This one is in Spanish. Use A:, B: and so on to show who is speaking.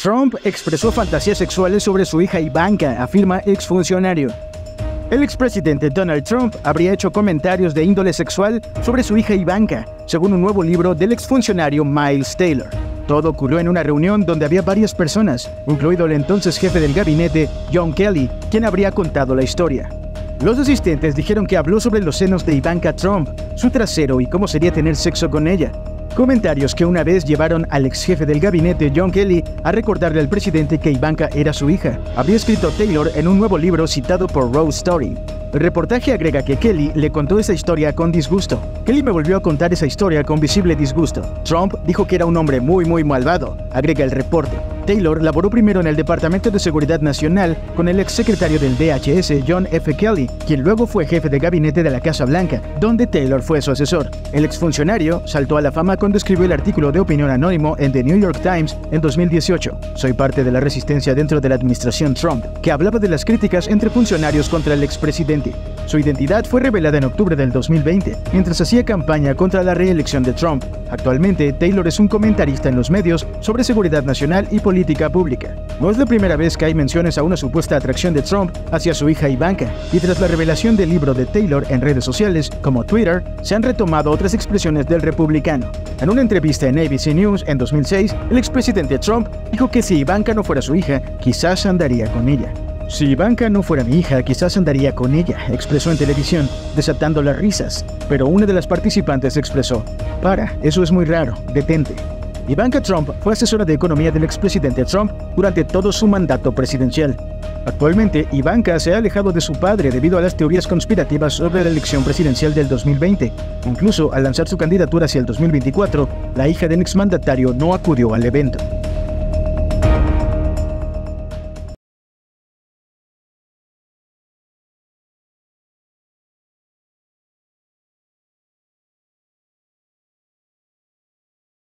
A: Trump expresó fantasías sexuales sobre su hija Ivanka, afirma exfuncionario. El expresidente Donald Trump habría hecho comentarios de índole sexual sobre su hija Ivanka, según un nuevo libro del exfuncionario Miles Taylor. Todo ocurrió en una reunión donde había varias personas, incluido el entonces jefe del gabinete, John Kelly, quien habría contado la historia. Los asistentes dijeron que habló sobre los senos de Ivanka Trump, su trasero y cómo sería tener sexo con ella. Comentarios que una vez llevaron al ex jefe del gabinete John Kelly a recordarle al presidente que Ivanka era su hija. Había escrito Taylor en un nuevo libro citado por Rose Story. El reportaje agrega que Kelly le contó esa historia con disgusto. Kelly me volvió a contar esa historia con visible disgusto. Trump dijo que era un hombre muy muy malvado, agrega el reporte. Taylor laboró primero en el Departamento de Seguridad Nacional con el exsecretario del DHS, John F. Kelly, quien luego fue jefe de gabinete de la Casa Blanca, donde Taylor fue su asesor. El exfuncionario saltó a la fama cuando escribió el artículo de opinión anónimo en The New York Times en 2018. Soy parte de la resistencia dentro de la administración Trump, que hablaba de las críticas entre funcionarios contra el expresidente. Su identidad fue revelada en octubre del 2020, mientras hacía campaña contra la reelección de Trump. Actualmente, Taylor es un comentarista en los medios sobre seguridad nacional y política pública. No es la primera vez que hay menciones a una supuesta atracción de Trump hacia su hija Ivanka, y tras la revelación del libro de Taylor en redes sociales como Twitter, se han retomado otras expresiones del republicano. En una entrevista en ABC News en 2006, el expresidente Trump dijo que si Ivanka no fuera su hija, quizás andaría con ella. Si Ivanka no fuera mi hija, quizás andaría con ella, expresó en televisión, desatando las risas. Pero una de las participantes expresó, para, eso es muy raro, detente. Ivanka Trump fue asesora de economía del expresidente Trump durante todo su mandato presidencial. Actualmente, Ivanka se ha alejado de su padre debido a las teorías conspirativas sobre la elección presidencial del 2020. Incluso al lanzar su candidatura hacia el 2024, la hija del exmandatario no acudió al evento.